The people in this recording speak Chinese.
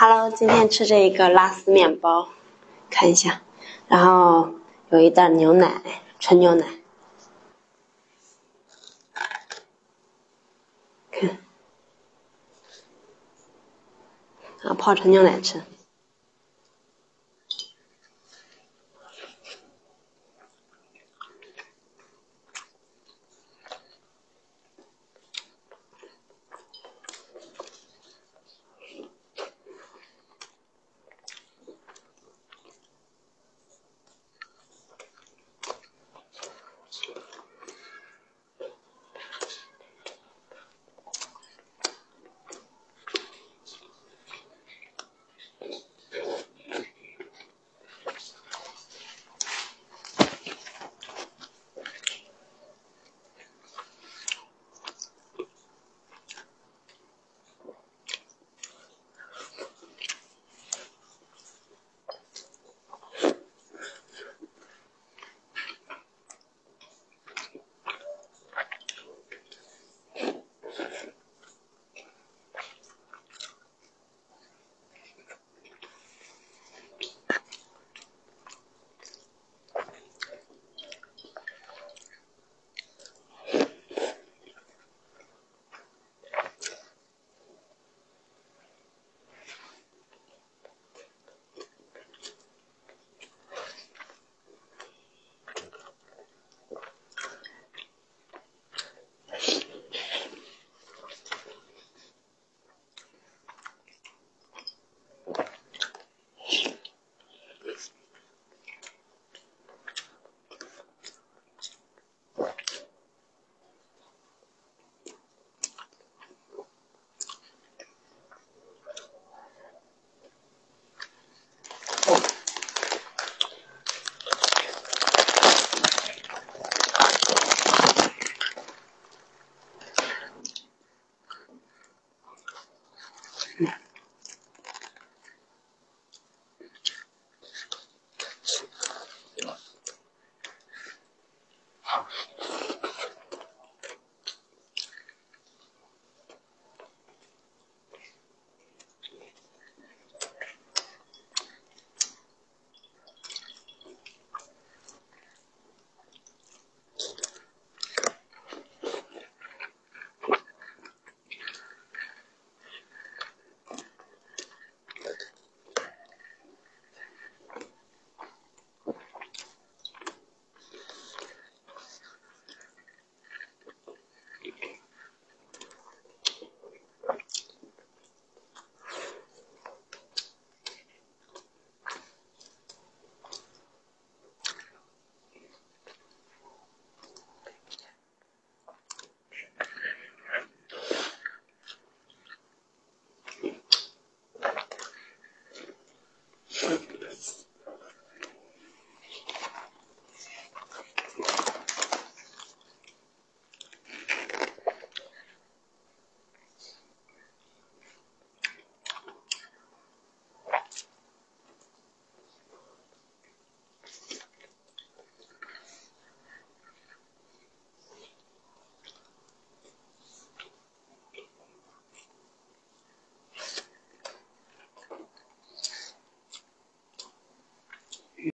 Hello，今天吃这一个拉丝面包，看一下，然后有一袋牛奶，纯牛奶，看，啊泡纯牛奶吃。